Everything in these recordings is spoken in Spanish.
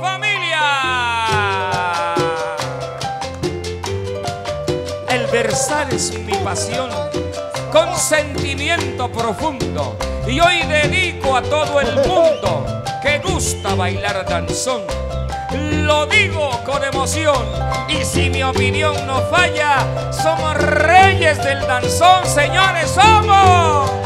familia. El versar es mi pasión, con sentimiento profundo. Y hoy dedico a todo el mundo que gusta bailar danzón. Lo digo con emoción y si mi opinión no falla, somos reyes del danzón, señores, somos.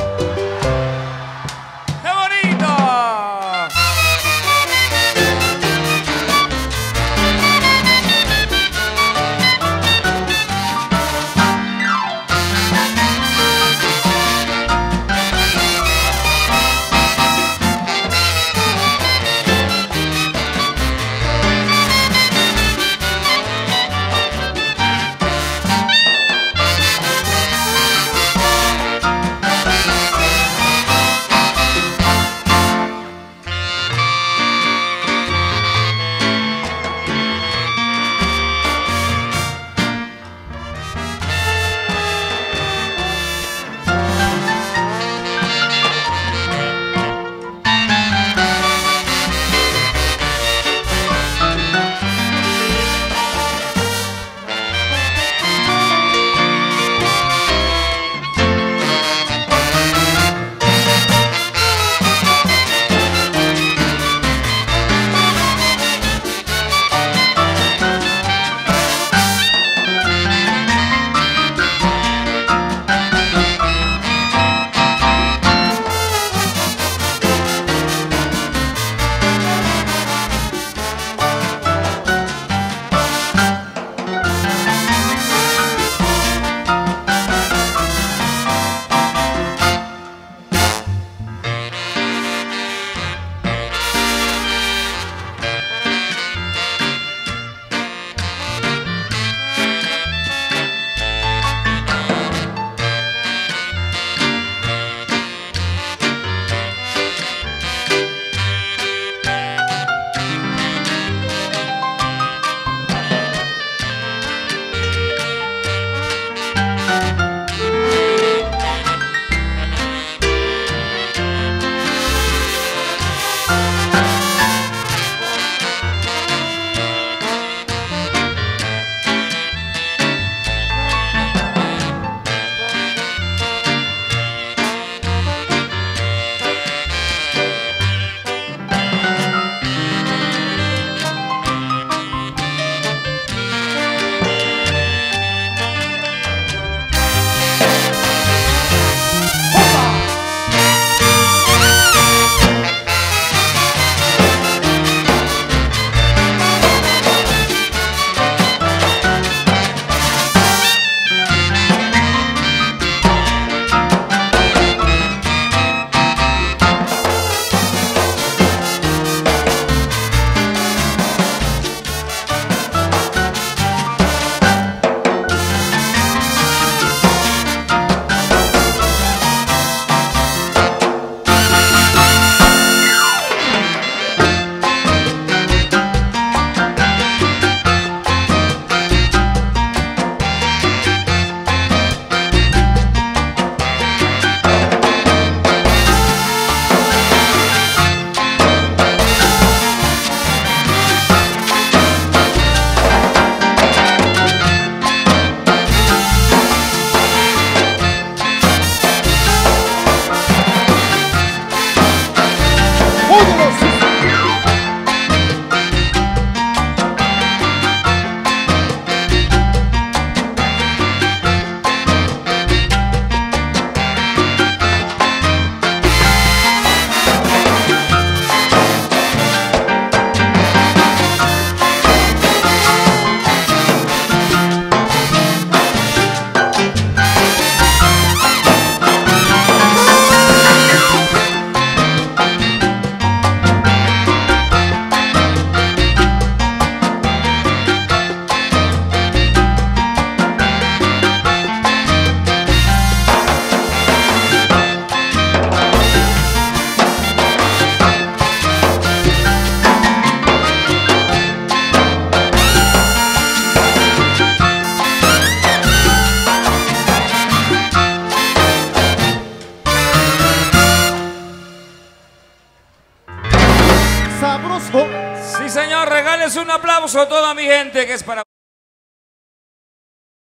Sí, señor, regales un aplauso a toda mi gente que es para...